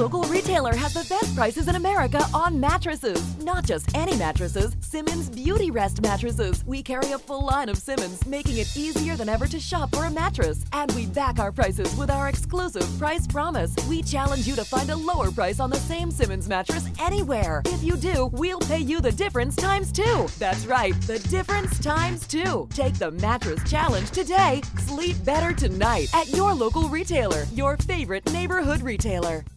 local retailer has the best prices in America on mattresses. Not just any mattresses, Simmons Beautyrest mattresses. We carry a full line of Simmons, making it easier than ever to shop for a mattress. And we back our prices with our exclusive price promise. We challenge you to find a lower price on the same Simmons mattress anywhere. If you do, we'll pay you the difference times two. That's right, the difference times two. Take the mattress challenge today. Sleep better tonight at your local retailer, your favorite neighborhood retailer.